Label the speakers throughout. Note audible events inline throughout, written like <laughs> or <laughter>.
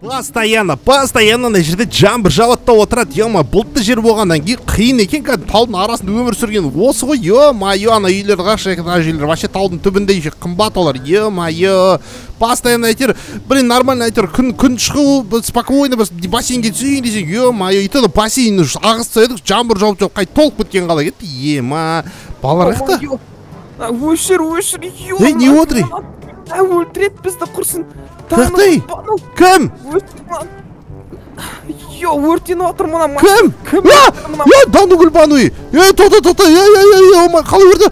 Speaker 1: постоянно постоянно мына жерде жаңбыр жауады да отырады ема бұлтты жер болғаннан кейін қиын екен кәдімгі таудың арасында өмір сүрген. Осы ғой е мое ана үйлер қарашы ана үйлер вообще таудың түбінде еще қымбат олар е мое постоянно әйтеуір блин нормально әйтеуір күн күн шығу спокойно біз бассейнге түсейін десең е мое и то бассейн ағызса едік жаңбыр жауып жауып қайтып толып кеткен қалай кетті ема. Балалар қаяқта
Speaker 2: өшір өшір
Speaker 1: не отыр
Speaker 2: өлтіреді бізді құрсын
Speaker 1: қаяқта ей кім
Speaker 2: Йо, өртеніп отыр мына
Speaker 1: кім
Speaker 2: кім
Speaker 1: е е данугүл бануи е тоқта тоқта е е е е қалай өрті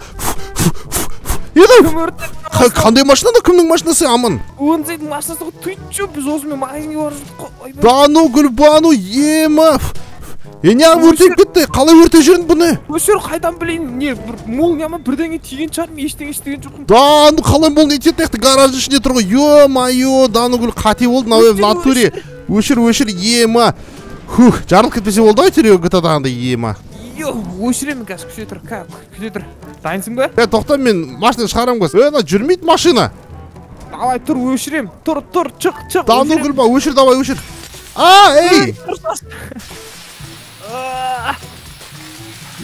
Speaker 1: еді қандай машина да кімнің машинасы аман?
Speaker 2: Онзайдың машинасы ғой че біз осымен магазинге барып жүрдік қой
Speaker 1: данугүл бану ема е неғып өртеніп кетті. Қалай өртеп жүрдің бұны?
Speaker 2: өшір қайдан білейін? Не бір молния ма бірдеңе тиген шығар мен ештеңе естіген жоқпын.
Speaker 1: Дану қалай бұл не етеді мына гараждың ішінде тұр ғой. Е мое данугүл қате болды мынау в натуре. өшір өшір ема. Хух жарылып кетпесе болды ғой әйтеуір гтадағындай ема.
Speaker 2: Өшіремін қазір күте тұр күте тұр. Дайынсың ба?
Speaker 1: Е тоқта мен машина шығарамын қазір е мына жүрмейді машина.
Speaker 2: Давай тұр өшірем тұр тұр шық шық
Speaker 1: данугүл ба өшір давай өшір. А ей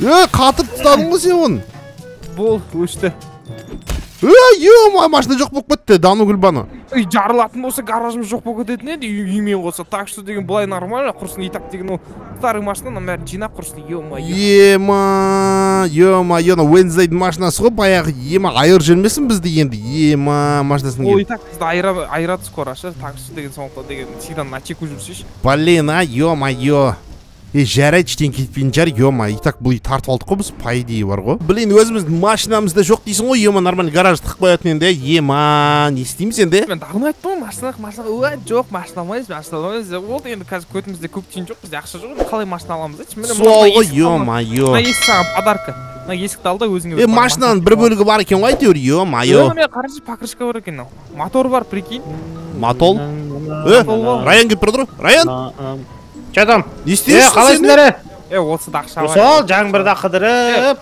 Speaker 1: е қатырып тастадың ғой сен оны.
Speaker 2: Бол өшті.
Speaker 1: Е ема машина жоқ болып кетті данугүл баны
Speaker 2: үй жарылатын болса гаражымыз жоқ болып кететін еді үй үймен қоса. Так что деген былай нормально құрсын и так деген ол старый машинаның бәрін жинап құрсын е мое
Speaker 1: ема е мое уэнздейдің машинасы ғой баяғы. Ема айырып жүрмесін бізді енді. Ема машинасына
Speaker 2: ол и так бізді айырады айырады скоро ше так что деген сондықтан деген всегда на чеку жүрсейші
Speaker 1: блин а е мое е жарайды ештеңе кетпейтін шығар е мое и так бұл үй тартып алдық қой біз по идее бар ғой блин өзіміздің машинамыз да жоқ дейсің ғой ема нормально гараж тығып қоятын енді ема не істейміз енді?
Speaker 2: Мен дағыны айттым ғой машина машина ой жоқ машина алмаймыз машина алмаймыз. Болды енді қазір көтімізде көк тиын жоқ бізде ақша жоқ енді қалай машина аламыз айтшы міне
Speaker 1: сол ғой е мое
Speaker 2: мына есік саған подарка. Мына есікті ал да өзіңе
Speaker 1: е машинаның бір бөлігі бар екен ғой әйтеуір е мое
Speaker 2: міне қарашы покрышка бар екен мотор бар прикинь.
Speaker 1: Матол е раян келіп тұр раян
Speaker 3: че там
Speaker 1: не
Speaker 3: е
Speaker 1: істейсің
Speaker 3: қалайсыңдар? е
Speaker 2: е осы да ақша бар
Speaker 3: сол жаңбырда қыдырып.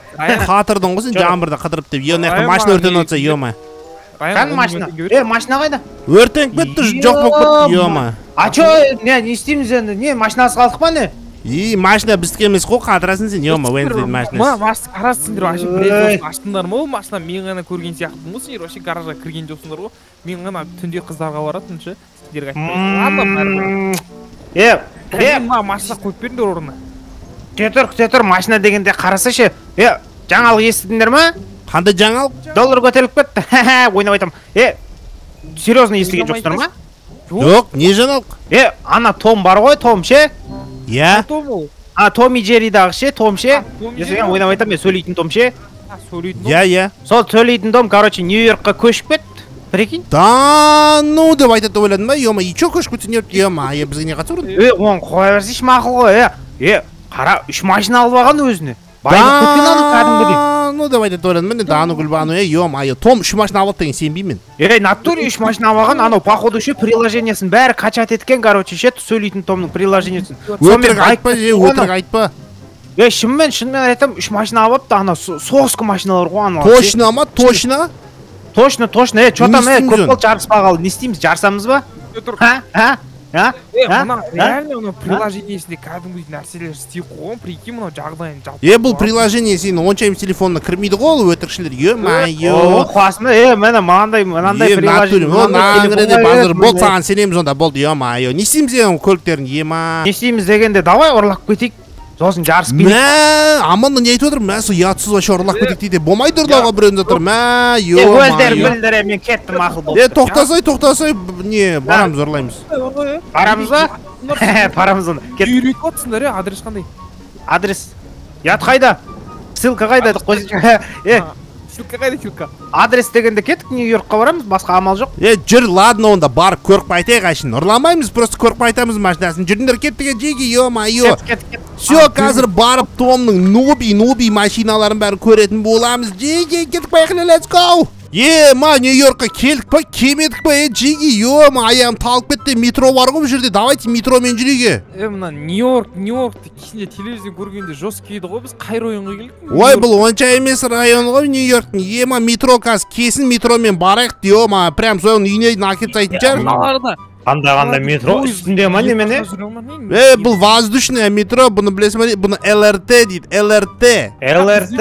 Speaker 1: Қатырдың ғой сен жаңбырда қыдырып деп. Е мына жақта машина өртеніп жатса е
Speaker 2: он
Speaker 3: машина? е машина қайда?
Speaker 1: Өртеніп кетті жоқ болып кетті е
Speaker 3: а че не не істейміз енді? Не машинасыз қалдық па не?
Speaker 1: И машина біздікі емес қой қатырасың сен е ма уэнздейдің
Speaker 2: мына
Speaker 1: машинасы.
Speaker 2: машина қарашы сендер вообще біраз аштыңдар ма ол? Машина мен ғана көрген сияқтымын ғой сендер. Вообще гаражға кірген жоқсыңдар ғой. Мен ғана түнде қыздарға баратынмын ше. Сендерге айтпаймын. Ладно бәрібір.
Speaker 3: Е е
Speaker 2: мына машина қойып беріңдер орнына.
Speaker 3: күте тұр күте тұр машина дегенде қарасайшы. Е жаңалық естідіңдер ма?
Speaker 1: Қандай жаңалық?
Speaker 3: Доллар көтеріліп кетті. <laughs> Ойнап айтамын е серьезно естіген жоқсыңдар ма?
Speaker 1: жоқ не жаңалық?
Speaker 3: Е ана том бар ғой том ше
Speaker 1: иә
Speaker 2: том ол.
Speaker 3: Ана том и джерридағы ше том ше ойнап айтамын мен сөйлейтін том ше
Speaker 2: А, сөйлейтін
Speaker 1: иә иә.
Speaker 3: Сол сөйлейтін том короче нью йоркқа көшіп кетті прикинь?
Speaker 1: Да ну деп айтады деп ойладым ба е ма и че көшіп кетсе не е ма е бізге не қатысы бар
Speaker 3: е оны қоя берсейші мақұл ғой е е қара үш машина алып алған өзіне байлық кеткен ана кәдімгідей
Speaker 1: да ну деп айтады деп ойладым мен дану гүлбану е е е том үш машина алып алды деген сенбеймін мен
Speaker 3: е натуре үш машина алып алған анау походу ше приложениесін бәрі качать еткен короче ше сөйлейтін томның приложениесін.
Speaker 1: Өтірік айтпа е өтірік айтпа.
Speaker 3: Е шынымен шынымен айтамын үш машина алып алыпты ана со- соска машиналар ғой аналар
Speaker 1: точно ма точно?
Speaker 3: Точно точно е че там е
Speaker 1: істейміз
Speaker 3: көп болды жарыспағалы не істейміз жарысамыз ба а а а
Speaker 2: мына
Speaker 3: А?
Speaker 2: реально мына приложениесінде кәдімгідей нәрселер істеп қойған прикинь мынау жағдайын жалпы
Speaker 1: е бұл приложение сенің оншайым телефонына кірмейді ғой ол өтірікшілер е мое
Speaker 3: қуасың ба е міне мынандай мынандай приложение телефон
Speaker 1: базар болды саған сенеміз онда болды е мое не істейміз енді көліктерін е ма
Speaker 3: не істейміз дегенде давай ұрлап кетейік сосын жарысып кетейік
Speaker 1: мә аманда не айтып отыр? Мә сол ұятсыз вообще ұрлап кетейік дейді болмайды ұрлауға біреуін жатыр. Мә
Speaker 3: е өздері
Speaker 1: е
Speaker 3: білдіре мен кеттім мақұл болды
Speaker 1: е тоқтасай тоқтасай. Б- не барамыз ұрлаймыз.
Speaker 3: Барамыз ба? Барамыз. Онда кет.
Speaker 2: Үйретіп жатсыңдар е адрес қандай?
Speaker 3: Адрес. Ұят қайда? Ссылка қайда? <laughs> Е.
Speaker 2: Ссылка қайда ссылка?
Speaker 3: Адрес дегенде кеттік нью йоркқа барамыз басқа амал жоқ.
Speaker 1: Е жүр ладно онда барып көріп қайтайық әшейін. Ұрламаймыз просто көріп қайтамыз машинасын. Жүріңдер кеттік е жеге е мое
Speaker 3: кеттік кеттік
Speaker 1: все қазір барып томның нуби нуби машиналарын бәрін көретін боламыз. Жеге кеттік поехали let's go! Е ма нью йоркқа келдік па келмедік па е жеге е ма аяғым талып кетті метро бар ғой бұл жерде. Давайте метромен жүрейік е.
Speaker 2: Е мына нью йорк нью йоркты кезінде телевизорден көргенде жестко еді ғой біз қай районға келдік?
Speaker 1: Ой бұл онша емес район ғой нью йорктың е ма метро қазір кесін метромен барайық е ма прям соның үйіне дейін әкеліп тастайтын шығар
Speaker 2: мыналарда
Speaker 3: қандай қандай метро үстінде ма немене
Speaker 1: е бұл воздушный метро бұны білесің ба бұны лрт дейді лрт
Speaker 3: лрт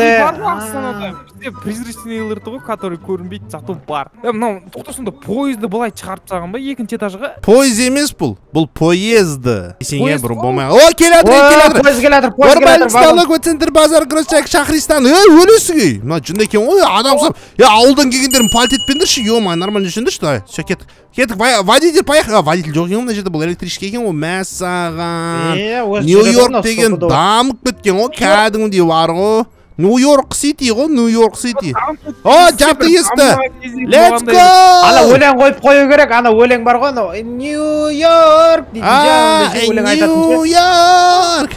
Speaker 2: призрачный лрт ғой который көрінбейді зато бар. Е мынау тоқта сонда поезді былай шығарып тастаған ба екінші этажға
Speaker 1: пойыз емес бұл бұл поезды есеңе
Speaker 2: Поезд.
Speaker 1: Бір болмай о келе жатыр келе
Speaker 3: пойыз келе жатыр вагон.
Speaker 1: налоговый центр базар гросчак шахристан. Ей өлесің ей мына жын екен ғой адам ұқсап е ауылдан келгендерің пальто етіп беріңдерші е мое нормально жүрсеңдерші давай все кеттік кеттік водитель поехал. А водитель жоқ екен ғой мына жерде бұл электричка екен ғой мәссаған.
Speaker 3: Осы
Speaker 1: нью йорк деген дамып кеткен ғой кәдімгідей бар ғой нью йорк сити ғой нью йорк сити О, жапты есікті. Let's go!
Speaker 3: ана өлең қойып қою керек ана өлең бар ғой анау нью йорк дейтін
Speaker 1: Нью. Йорк.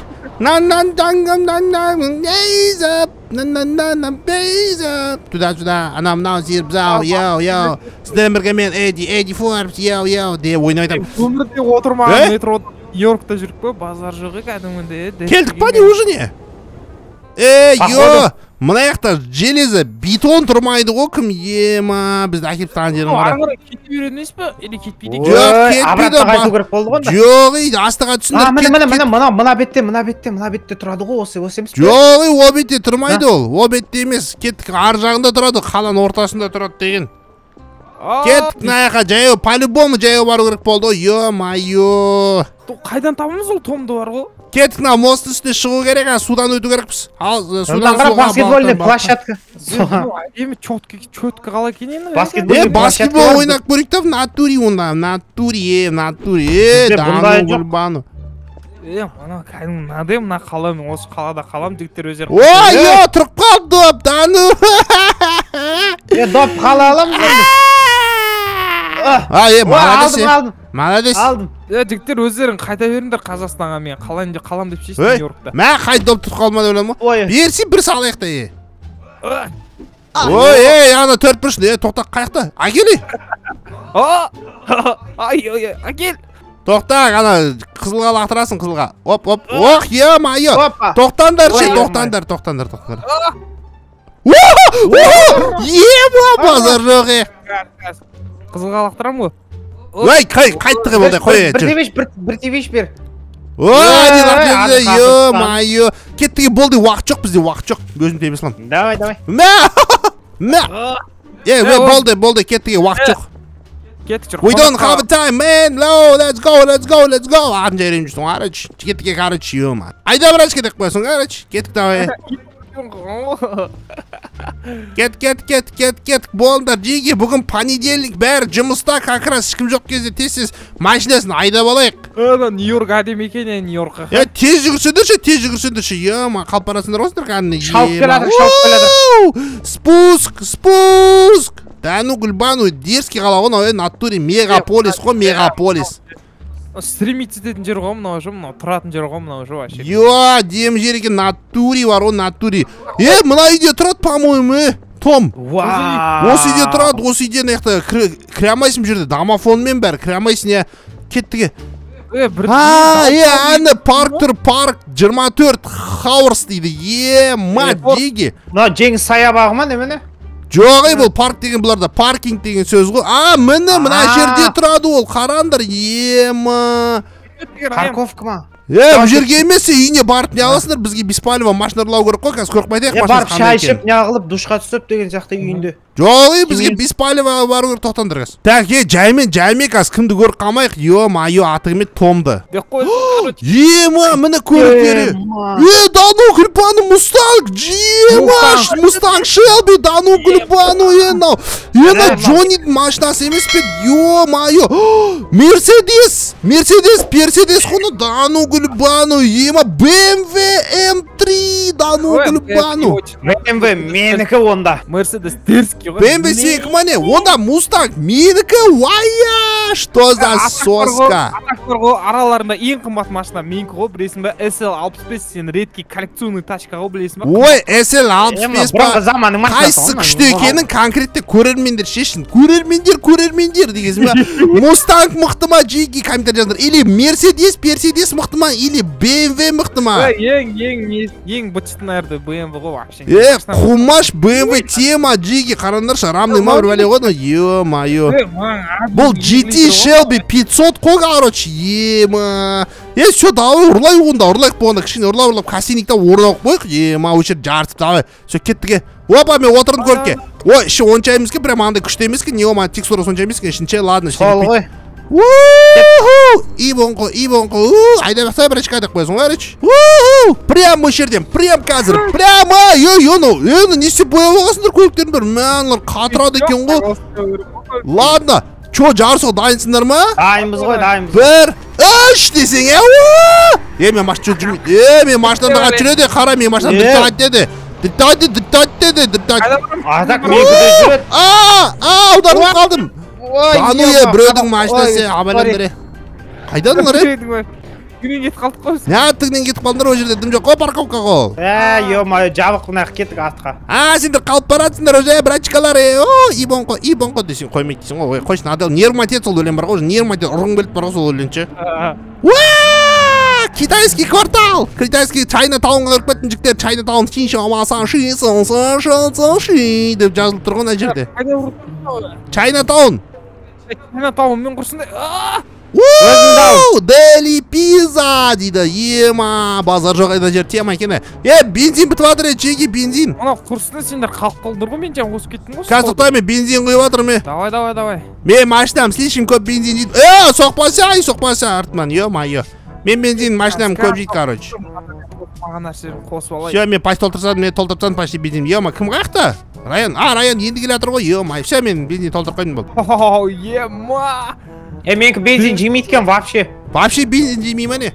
Speaker 1: Туда туда. Ана мынау зер бұзау. Йоу йоу. Сіздермен бірге мен Эдди Эдди Форбс йоу йоу деп ойнап айтамын.
Speaker 2: өмірде отырмаған
Speaker 1: Е?
Speaker 2: метро нью йоркта жүріп па базар жоқ кәдімгідей
Speaker 1: Келдік па не уже не? Йо.
Speaker 3: Походу.
Speaker 1: Мына жақта железо бетон тұрмайды ғой кім? Ема бізді әкеліп тастаған жерің
Speaker 2: ары
Speaker 1: қара
Speaker 2: қарай кете береді емес па или кетпейді
Speaker 1: Жоқ, кетпейді,
Speaker 3: қайту керек болды ғой
Speaker 1: жоқ ей астыға
Speaker 3: а
Speaker 1: түсіңдер
Speaker 3: міне міне міне мына мына бетте мына бетте мына бетте тұрады ғой осы осы емес пе?
Speaker 1: Жоқ ей о бетте тұрмайды ол. О бетте емес кеттік ар жағында тұрады қаланың ортасында тұрады деген. Кеттік мына жаққа жаяу по любому жаяу бару керек болды ғой. Е мое
Speaker 2: қайдан табамыз ол томды бар ғой?
Speaker 1: Кеттік мына мосттың үстіне шығу керек а судан өту керекпіз ал судан
Speaker 3: қара баскетбольный площадка.
Speaker 2: Әдемі четкий четко қалай екен енді?
Speaker 3: Баскетбол-
Speaker 1: баскетбол ойнап көрейік та в натуре онда в натуре е в натуре. Дану
Speaker 2: е мына кәдімгі мынандай мына қала мен осы қалада қаламын жігіттер өздері
Speaker 1: ой е тұрып қалды доп дану
Speaker 3: е доп қала аламыз <laughs> енді.
Speaker 1: Е молодец
Speaker 3: алдым
Speaker 1: молодец.
Speaker 3: Алдым.
Speaker 2: Е жігіттер өздерің қайта беріңдер қазақстанға мен қалайын деп қалам деп шештім нью йоркта
Speaker 1: мә қай доп тұрып қалма деп ғой
Speaker 3: ой.
Speaker 1: берсей бір салайық та е. Ой. Ей ана төрт бұрыш е тоқта қай жақта? Әкел
Speaker 2: ай ой әкел.
Speaker 1: Тоқта ана қызылға лақтырасың қызылға. Оп оп. Ох е мое
Speaker 3: опа.
Speaker 1: Тоқтаңдаршы тоқтаңдар тоқтаңдар тоқтаңдар. Е базар жоқ е
Speaker 2: қызылға лақтырамын ғой
Speaker 1: ой қай қайттық е болдай қой е
Speaker 3: бір тебеш бір тебеш бер.
Speaker 1: Ой е мое кеттік е болды уақыт жоқ бізде уақыт жоқ. Өзім тебе саламын
Speaker 3: давай давай.
Speaker 1: Мә! <laughs> Мә! Е
Speaker 2: Е,
Speaker 1: е,
Speaker 2: ол-
Speaker 1: болды болды кеттік е уақыт
Speaker 2: Е,
Speaker 1: жоқ.
Speaker 2: Кеттік жүр
Speaker 1: We don't have time, man. No, let's go, let's go, let's go. Атын жайрайын жүрсің, короче. Кеттік, короче, ема. Айда врач кетіп қоясың, короче. Кеттік, давай. <laughs> <laughs> Кет, кет, кет, кет, кеттік. Болыңдар, жеге, бүгін понедельник, бәрі жұмыста, как раз ешкім жоқ кезде тез тез машинасын айдап алайық.
Speaker 2: ана нью йорк әдемі екен е нью йоркқа
Speaker 1: Е, тез жүгірсеңдерші, тез жүгірсеңдерші. Ема, қалып барасыңдар ғой сендер кәдімгідей.
Speaker 3: Шауып келатыр, шауып.
Speaker 1: Уу! Спуск, спуск. Дану гүлбану, дерзкий қала ғой, мынау, е, натуре мегаполис қой, мегаполис.
Speaker 2: Стремиться ететін жер ғой мынау уже мынау тұратын жер ғой мынау уже вообще.
Speaker 1: Йо, дем жер екен натуре бар ғой натуре е мына үйде тұрады по моему е том?
Speaker 3: Вау!
Speaker 1: Осы үйде тұрады осы үйде мына жақта кіре алмайсың бұл жерде. Домофонмен бәрі кіре алмайсың иә кеттік е
Speaker 2: е бір
Speaker 1: а е ана парк тұр парк 24 хаурс дейді. Е ма
Speaker 2: Е, вот.
Speaker 1: деге
Speaker 3: мынау жеңіс саябағы ма немене?
Speaker 1: Жоқ ей бұл парк деген бұларда паркинг деген сөз ғой. А міне мына жерде тұрады ол қараңдар ема.
Speaker 3: Парковка ма?
Speaker 1: Е бұл жерге емес үйіне барып не аласыңдар бізге беспалево машина ұрлау керек қой қазір қорықпай
Speaker 3: е
Speaker 1: айтайық
Speaker 3: барып шай ішіп неғылып душқа түсіп деген сияқты үйінде
Speaker 1: жоқ ей бізге беспалево бару керек тоқтаңдар қазір так е жаймен жаймен қазір кімді көріп қалмайық? <gasps> Е мое аты кім еді томды ема міне
Speaker 3: көліктері.
Speaker 1: Е дану күлпану мустанг ема мустанг. Шелби дану күлпану е мынау е мынау джоннидің машинасы емес пе? Е мое <gasps> мерседес мерседес перседес құны дану күлпану ема бмв м три дану күлпану
Speaker 3: бмв менікі онда.
Speaker 2: Мерседес дерзкий
Speaker 1: ПМБ-7 ма не онда мустанг менікі уая что за соска?
Speaker 2: Атакторғы араларында ең қымбат машина менікі ғой білесің ба сл алпыс бес сен редкий коллекционный тачка ғой білесің ба
Speaker 1: ой сл алпыс бес па? қайсысы күшті екенін конкретті көрермендер шешсін. Көрермендер көрермендер дегенсің ба <laughs> мустанг мықты ма жеки комментарий жазыңдар. Или мерседес перседес мықты ма или бмв мықты ма?
Speaker 2: Ең ең ең бытшытын бмв ғой вообще.
Speaker 1: Е қумаш бмв тема джиги қара қараңдаршы рамный ма бір бәле ғой мына е мое бұл GT. Shelby 500 қой короче ема. Е все давай ұрлайық онда ұрлайық болғанда кішкене ұрлап ұрлап кассиниктен орын алып қояйық ема осы жерде жарысып давай все кеттік е опа мен отырдым көлікке ой іші онша емес екен прям андай күшті емес екен не мана текстура сонша емес екен ішінше ладно
Speaker 3: сол ғой
Speaker 1: Уху! у айдап жатса бірінші айдап қоясың ғой короче Уху! прям осы жерден прям қазір прямо е ені ені не істеп бояп алғансыңдар көліктердің бәрін мә аналар қатырады екен ғой ладно че жарысқа дайынсыңдар ма
Speaker 3: дайынбыз ғой дайынбыз
Speaker 1: бір үш десең е уу! е мен машина жүрмейді е мен машинамда қатты жүреді қара мен машинам
Speaker 3: Е.
Speaker 1: дыттат деді дыттат деді дыттат деді
Speaker 2: барамын?
Speaker 3: а жүреді
Speaker 1: а а аударылып қалдым
Speaker 3: ой
Speaker 1: дану е біреудің машинасы абайлаңдар е? қайдадыңдар е
Speaker 2: Күнен кетіп қалдық қой. Біз.
Speaker 1: неғып кетіп қалдыңдар ол жерде. Дым жоқ. Қой парковка ғой
Speaker 3: ә е мое жабық мына жаққа кеттік артқа.
Speaker 1: А сендер қалып баратсыңдар уже братчикалар е? О ибонқо ибонқо десең қоймайды дейсің ғой ой қойшы надо нервмотет сол өлең бар ғой уже нервмотет ұрғың келіп бар ғой сол өлең ше Уа! китайский квартал! Китайский чайна таунға кіріп кеттің жігіттер. Чайна таун деп жазылып тұр ғой мына жерде. Чайна таун
Speaker 2: тауыммен құрсын
Speaker 1: дели пиза дейді ема базар жоқ ана жер тема екен е бензин бітіп жатыр е чеги бензин
Speaker 2: Мына құрсын сендер қалып қалдыңдар ғой мен жаңа қосып кеттім ғой.
Speaker 1: қазір тоқтай мен бензин құйып жатырмын е
Speaker 2: Давай, давай, давай.
Speaker 1: мен машинам слишком көп бензин жейді е соқпаса ай соқпаса артымнан е мое мен бензин машинам көп жейді короче.
Speaker 2: Маған нәрселерін қосып алайын.
Speaker 1: все мен почти толтырсам мен толтырып тастадым почти бензин. Ема кім қаяқта раян а раян енді келе жатыр ғой е мое все мен бензин толтырып қойдым болды.
Speaker 2: Ема.
Speaker 3: е менікі бензин жемейді екен вообще.
Speaker 1: Вообще бензин жемей ма не?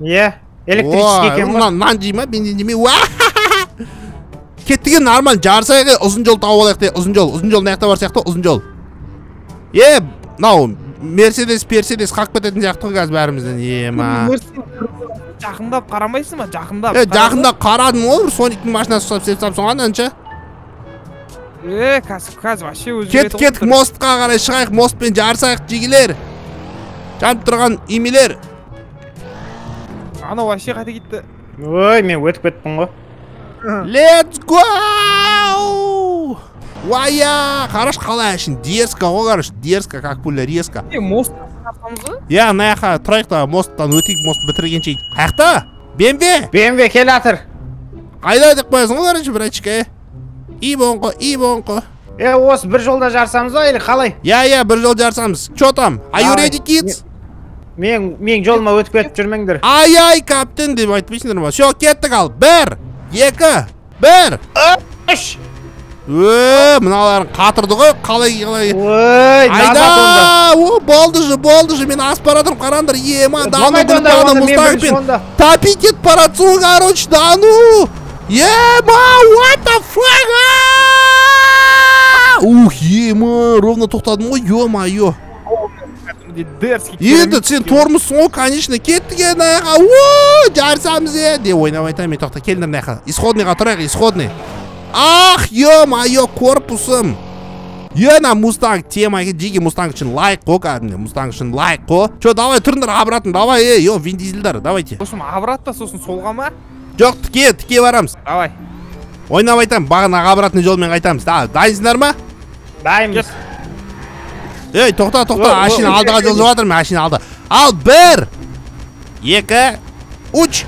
Speaker 3: Иә электрический екен ғой.
Speaker 1: нан нан жей ма бензин жемей? Уа! <laughs> Кеттік енді нормально жарысайық е ұзын жол тауып алайық ұзын жол. Ұзын жол мына жақта бар сияқты ұзын жол. Е мынау мерседес перседес қағып кететін сияқты ғой қазір бәрімізден ема
Speaker 2: Жақындап қарамайсың ба? Жақындап.
Speaker 1: е жақында қарадым ғой бір сониктің машинасы ұстап істеп тастап соған анша
Speaker 2: Е, қазір қазір вообще өзі
Speaker 1: кеттік кеттік мостқа қарай шығайық мостпен жарысайық жигелер жанып тұрған имелер
Speaker 2: Анау вообще қайда кетті?
Speaker 3: ой мен өтіп кеттім ғой
Speaker 1: Let's go! Уая! Қараш қалай әшін дерзко ғой қараш дерзко как пуля резко.
Speaker 2: Е, мост.
Speaker 1: Иә мына жаққа тұрайық та мосттан өтейік мост бітіргенше қаяқта бембе!
Speaker 3: Бмв келе жатыр
Speaker 1: қайда деп қоясың ғой короче братчика е ибонқо ибонқо
Speaker 3: е осы бір жолда жарысамыз ба или қалай?
Speaker 1: Иә иә бір жол жарысамыз че там? Are you ready kids?
Speaker 3: Мен менің жолыма өтіп кетіп жүрмеңдер.
Speaker 1: Ай ай каптен деп айтпайсыңдар ма? Все кеттік ал. Бір екі бір.
Speaker 3: Үш!
Speaker 1: Өе мыналарың қатырды ғой қалай қалай.
Speaker 3: Ой
Speaker 1: айда! о болды же болды же мен асып бара жатырмын қараңдар ема дану мустангпен
Speaker 3: онда.
Speaker 1: топить етіп бара жатсың ғой короче дану ема what the fuck ух ема ровно тоқтадым ғой ё мое енді сен тормозсың ғой конечно кеттік енді о жарысамыз е! Деп ойнап айтамын мен тоқта келіңдер мына жаққа. Исходныйға тұрайық исходный. Ах ё мое корпусым. Е ана мустанг тема жеке мустанг үшін лайк қой кәдімгі мустанг үшін лайк қой че давай тұрыңдар обратно давай ей е вин дизельдар давайте.
Speaker 2: Сосын обратно сосын солға ма?
Speaker 1: Жоқ тіке тіке барамыз.
Speaker 2: Давай.
Speaker 1: Ойнап айтамын бағанағы обратный жолмен қайтамыз. Да дайынсыңдар ма?
Speaker 3: Дайынбыз.
Speaker 1: Ей тоқта тоқта
Speaker 3: о,
Speaker 1: алдыға жылжып жатыр машина алды. Ал бір екі үш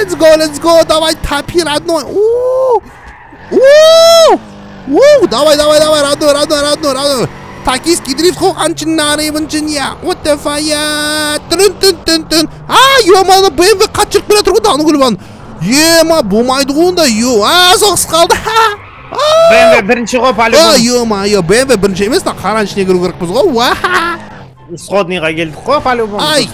Speaker 1: let's go let's go. Давай топи родной. У, у, у, давай давай давай родной родной родной родной. Токийский дрифт қой қаншын ебіншін я. What the fire? Түн түн түн түн а келе жатыр ғой дану гүлбан ема болмайды ғой ё. А соғыс қалды
Speaker 3: бмв бірінші ғой
Speaker 1: Ой,
Speaker 3: по-любому
Speaker 1: ё-моё, бмв бірінші емес та қараның ішіне кіру керекпіз ғой
Speaker 3: исходныйға келдік қой по-любому
Speaker 1: Ай.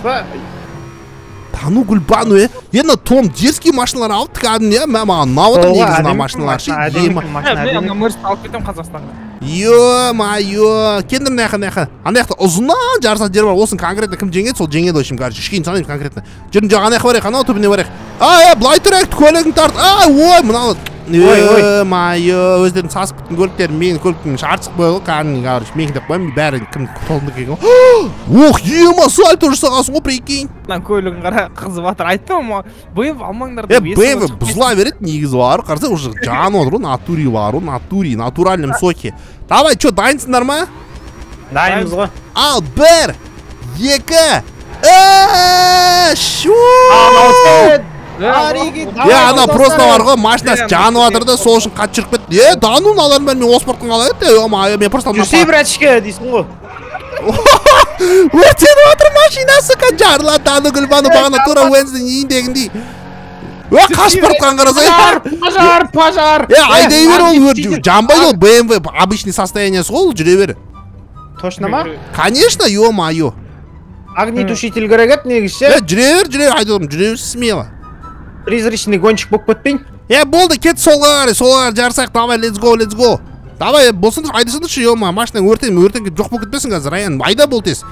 Speaker 1: Тану гүлбану е енді том дерзкий машиналар алып кәдімгі иә мә маған ұнап отыр негізі мына машиналар ше
Speaker 2: алып кетемін қазақстанға
Speaker 1: ё-моё келіңдер мына жаққа мына жаққа ана жақта ұзыннан жарысатын жер бар осын конкретно кім жеңеді сол жеңеді в общем короче ешкімді санаймыз конкретно жүрің жоқ ана жаққа барайық анау түбіне барайық ай е былай тұрайық көлігіңді тарт ай ой мынау
Speaker 3: Ой, ой.
Speaker 1: е мое өздерінің сасып кеткен көліктері менің көліктің шарт шығып қойған кәдімгі короче менікі деп қоямын бәрі кім толды екен ғой ох ема сальто жасағансың ғой прикинь
Speaker 2: мына көлігін қара қызып жатыр айттым ғой бмв алмаңдар деп
Speaker 1: бмв бұзыла береді негізі бар қарасаң уже ғой натури бар ғой натури натуральном соке давай че дайынсыңдар ма
Speaker 3: дайынбыз ғой
Speaker 1: ал бір екі үш
Speaker 2: қойды.
Speaker 1: Е ана просто бар ғой машинасы жанып жатыр да сол үшін қатты жүріп кетті е дану мыналардың бәрін мен оспортқа қалай еді мен просто ана
Speaker 3: жүрсей братишка дейсің ғой
Speaker 1: өртеніп жатыр машинасы ка жарылады дану гүлбану бағана тура уэнсдің үйіндегіндей е қашып бара жатқанын қарасай
Speaker 3: пожар пожар
Speaker 1: е айдай бер ол жанбайды ол бмв обычный состояниесі ғой ол жүре бер
Speaker 3: точно ма
Speaker 1: конечно е мое
Speaker 3: огнетушитель керек еді негізі
Speaker 1: е
Speaker 3: ше
Speaker 1: жүре бер жүре бер айтып отырмын жүре бер смело
Speaker 3: призрачный гонщик болып кетпейін
Speaker 1: е болды кет солға қарай жарысайық давай летс го летс го давай болсаңдаршы айдасаңдаршы е машинаң өртен өртен жоқ болып кетпесін қазір аян айда бол тез.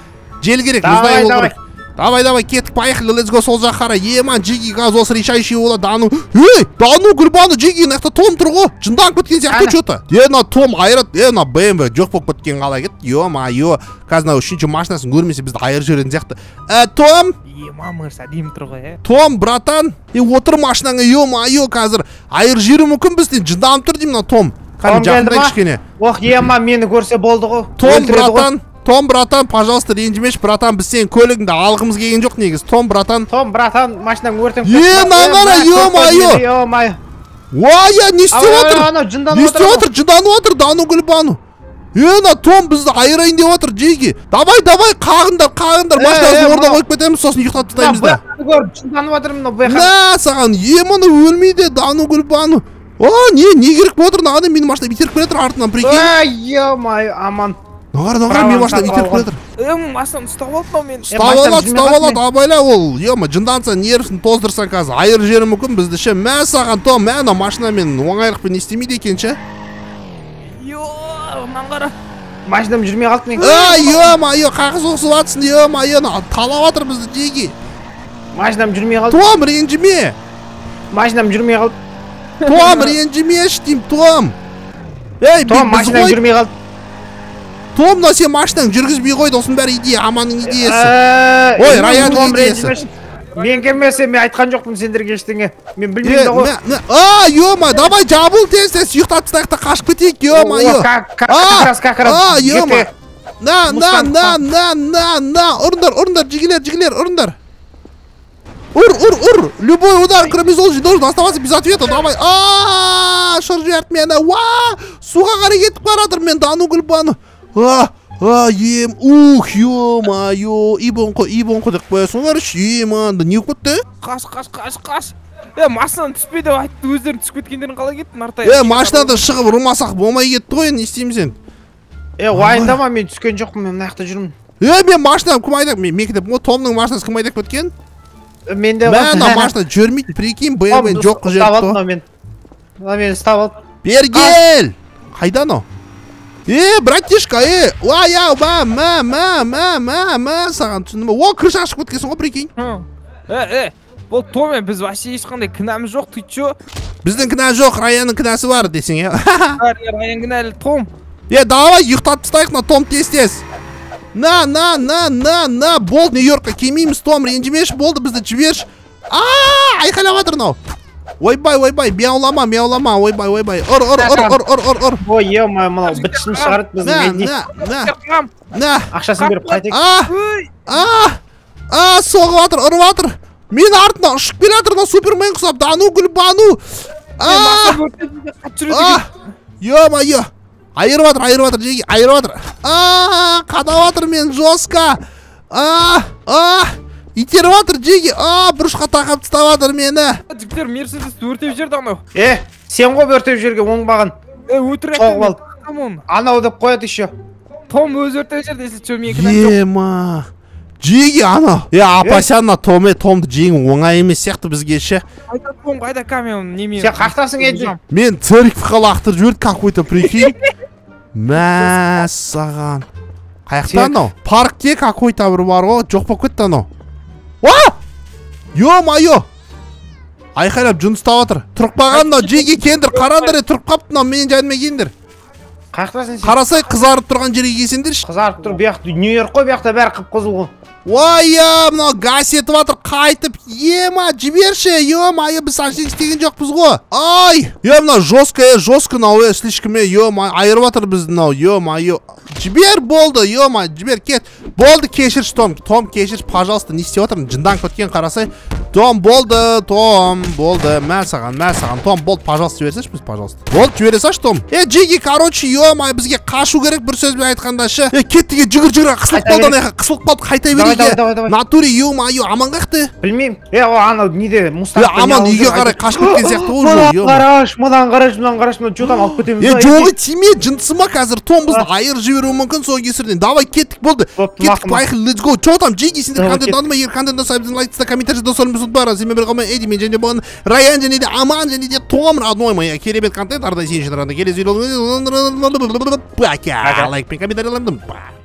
Speaker 1: Жел керек мұздай болу
Speaker 3: давай.
Speaker 1: керек. Давай давай кеттік поехали летс го сол жаққа қарай ема джиги қазір осы решающий болады дану ей дану гүлбану джиги мына жақта том тұр ғой жынданып кеткен сияқты че то е мына том айырады е мына бмв жоқ болып кеткен қалай кетті е мое қазір мына үшінші машинасын көрмесе бізді айырып жіберетін сияқты. Ә том?
Speaker 2: Е мамырс әдемі тұр ғой иә
Speaker 1: том братан е отыр машинаңа е мое қазір айырып жіберуі мүмкін бізді жынданып тұр деймін мына том. Кәдімгі жақындай кішкене.
Speaker 3: Ох ема мені көрсе болды ғой.
Speaker 1: Том братан. Том братан пожалуйста ренжімеші братан біз сенің көлігіңді алғымыз келген жоқ негізі. Том братан
Speaker 3: том братан машинаң өртеніп
Speaker 1: Е, мынаған, ё-моё!
Speaker 3: е-мое
Speaker 1: уай я не істеп отыр?
Speaker 3: анау
Speaker 1: не істеп отыр? Жынданып отыр дану гүлбану. Е мына том бізді айырайын деп отыр джиги. Давай давай қағыңдар қағыңдар
Speaker 3: Е,
Speaker 1: машинасын
Speaker 3: е,
Speaker 1: орнына қойып кетеміз сосын ұйықтатып тастаймыз да.
Speaker 3: көріп жынданып жатыр мынау
Speaker 1: на саған е мына өлмейді дану гүлбану. О не не керек болып отыр мына адам менің машинам итеріп келе жатыр артынан прикинь.
Speaker 3: Ой е-мое аман.
Speaker 1: Нағара нағара менің машинам
Speaker 3: сатып
Speaker 1: итеріп келе жатыр
Speaker 2: е машинаны ұстап алды мынау мені
Speaker 1: ұстап алады ұстап алады абайла ол ема жынданса нервісін тоздырсаң қазір айырып жіберуі мүмкін бізді ше мә саған том мә мына машинамен оңайлықпен не істемейді екен ше
Speaker 2: е мынаны қара
Speaker 3: машинам жүрмей қалды мен
Speaker 1: ай е мое қақы соғысып жатсың е мое талап жатыр бізді джеги
Speaker 3: машинам жүрмей қалды
Speaker 1: том ренжіме
Speaker 3: машинам жүрмей қалды
Speaker 1: том ренжімеші деймін том. Ей
Speaker 3: том машинам жүрмей қалды
Speaker 1: том мына сен машинаңды жүргізбей қойды осының бәрі идея аманның идеясы Ой,
Speaker 3: е,
Speaker 1: Раянның
Speaker 3: том
Speaker 1: идеясы.
Speaker 3: ренжімеші. мен келмесе мен айтқан жоқпын сендерге ештеңе мен
Speaker 1: е
Speaker 3: білмеймін да ғой
Speaker 1: а е ма давай жабыл тез тез ұйықтатып тастайық та қашып кетейік е мое
Speaker 3: О, как раз как раз
Speaker 1: а, ема. на на на на на на ұрыңдар ұрыңдар жігілер жігілер ұрыңдар ур ур ур любой удар кроме золжи должен оставаться без ответа давай а жіберді мені уа суға қарай кетіп бара жатыр мен дану гүлбану а а ем ух е мое ибонқо ибонқо деп қоясыңдаршы ема не болып кетті
Speaker 2: қаш қаш қаш қаш е машинадан түспе деп айтты өздерің түсіп кеткендерің қалай кетті нартай
Speaker 1: е машинадан шығып ұрмасақ болмай кетті ғой енді не істейміз енді
Speaker 3: е уайымдама мен түскен жоқпын мен мына жақта жүрмін
Speaker 1: е мен машинам кім айдап мен деп ғой томның машинасы кім айдап кеткен
Speaker 3: менде
Speaker 1: мә мына машина жүрмейді прикинь бмв жоқ жіберіпті
Speaker 3: алды
Speaker 1: ғой
Speaker 3: мен мына мені ұстап алды
Speaker 1: бергел қайда анау е братишка е уа я мә мә мә мә мә мә саған түсіндім ба? О крыша ашып кеткенсің ғой прикинь.
Speaker 2: Е е бұл томе біз вообще ешқандай кінәміз жоқ ты че
Speaker 1: біздің кінә жоқ раянның кінәсі бар десең иә
Speaker 2: раян кінәлі том?
Speaker 1: Е давай ұйықтатып тастайық мына том тез тез на на на на на болды нью йоркқа келмейміз том ренжімеші болды бізді жіберші. А айқайлап жатыр мынау. Ойбай ойбай мяулама мяулама ойбай ойбай ұр ұр ұр ұр ұр ұр ұр
Speaker 3: ой е мынау бітшін шығарады біздің елде
Speaker 1: на на
Speaker 2: қам
Speaker 1: на.
Speaker 3: Ақшасын беріп қайтайық
Speaker 1: а
Speaker 2: ой
Speaker 1: а а соғып жатыр ұрып жатыр мен артынан ұшып келе жатыр мына супермен құсап дану гүлбану е мое айырып жатыр айырып жатыр жеге айырып жатыр а қадап жатыр мен жестко а а. Итеріп жатыр жеге а бұрышқа тақап тастап жатыр мені
Speaker 2: жігіттер мерседесті өртеп жіберді анау.
Speaker 3: Е сен ғой өртеп жіберген оңбаған.
Speaker 2: Е өлтіріп
Speaker 3: Соғып алды. анау деп қояды еще.
Speaker 2: Том өзі өртеп жіберді если че жоқ?
Speaker 1: Ема. Жеге ана е апасян мына том е томды жеңу оңай емес сияқты бізге ше.
Speaker 2: Қайда том қайда камеон немен
Speaker 3: сен қаяқтасың енді
Speaker 1: мен церковьқа лақтырып жіберді какой то прикинь. Мәссаған. Қаяқта анау? Паркте какой то бір бар ғой жоқ болып кетті анау? Е мое айқайлап жын ұстап жатыр тұрып қалған мынау жеге келіңдер қараңдар е тұрып қалыпты мынау менің жаныма келіңдер.
Speaker 3: Қаяқтасың сен.
Speaker 1: Қарасай қызарып тұрған жерге келсеңдерші.
Speaker 3: Қызарып тұр жақта нью йорк қой бұл жақта бәрі қып қызыл ғой.
Speaker 1: Ой мынау газ етіп жатыр қайтып ема жіберші. Е мое біз ештеңе істеген жоқпыз ғой. Ай е мынау жестко е жестко мынау е слишком е е айырып жатыр бізді мынау. Е мое жібер болды е жібер кет болды кешірші том том кешірші пожалуйста не істеп жатырмын жынданып кеткен қарасай том болды том болды мә саған мә саған том болды пожалуйста жібере салшы бізді пожалуйста болды жібере салшы том е джиги короче е бізге қашу керек бір сөзбен айтқанда ше е кеттік е жүгір жүгір қысылып қалды ана жаққа қысылып қалды қайта берейік
Speaker 3: давай, давай.
Speaker 1: натуре е мое аман қаяқты
Speaker 3: білмеймін е анау неде
Speaker 1: е
Speaker 3: мустанг
Speaker 1: аман үйге қарай қашып кеткен сияқты ғой е
Speaker 3: қарашы мынаны қарашы мынаны қарашы мынаны что там алып кетеміз
Speaker 1: е
Speaker 3: ба,
Speaker 1: жоғы тиме жынысы ма қазір том бізді айырып жіберуі мүмкін сол кесірінен давай кеттік болды кеттік поехали let's go че там джиги сендер контент ұнады ма егер контент ұнаса біздің лайк тастап комментарий достарымыз ұмытпаңыздар сенімен бірге болған эдди мен және болған раян және де аман және де том родной мой керемет контент әрдайым сен үшін келесі видео
Speaker 3: пока
Speaker 1: лайк пен комментарийлерді